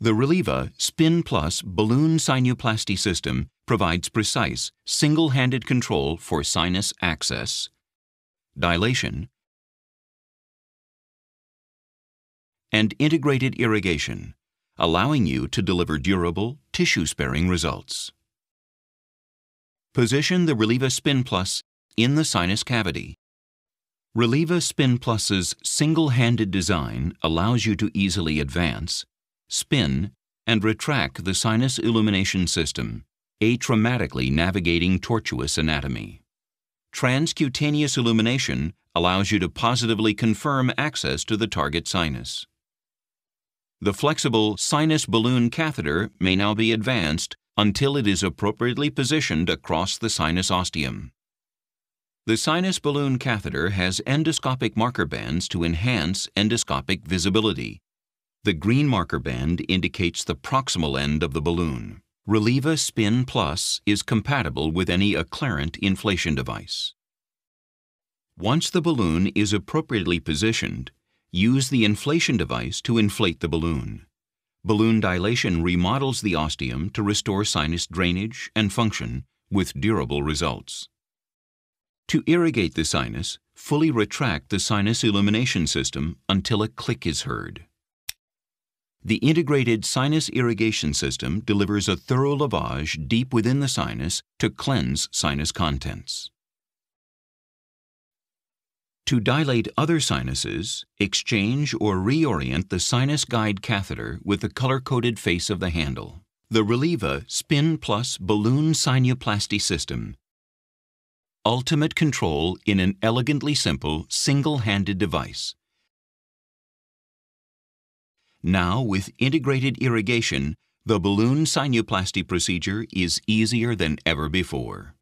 The Relieva Spin Plus balloon sinuplasty system provides precise, single-handed control for sinus access, dilation, and integrated irrigation, allowing you to deliver durable, tissue-sparing results. Position the Relieva Spin Plus in the sinus cavity. Relieva Spin Plus's single-handed design allows you to easily advance, spin, and retract the sinus illumination system, atraumatically navigating tortuous anatomy. Transcutaneous illumination allows you to positively confirm access to the target sinus. The flexible sinus balloon catheter may now be advanced until it is appropriately positioned across the sinus ostium. The sinus balloon catheter has endoscopic marker bands to enhance endoscopic visibility. The green marker band indicates the proximal end of the balloon. Relieva Spin Plus is compatible with any Acclarent inflation device. Once the balloon is appropriately positioned, use the inflation device to inflate the balloon. Balloon dilation remodels the ostium to restore sinus drainage and function with durable results. To irrigate the sinus, fully retract the sinus illumination system until a click is heard. The integrated sinus irrigation system delivers a thorough lavage deep within the sinus to cleanse sinus contents. To dilate other sinuses, exchange or reorient the sinus guide catheter with the color-coded face of the handle. The Relieva Spin Plus Balloon Sinuplasty System ultimate control in an elegantly simple, single-handed device. Now, with integrated irrigation, the balloon sinuplasty procedure is easier than ever before.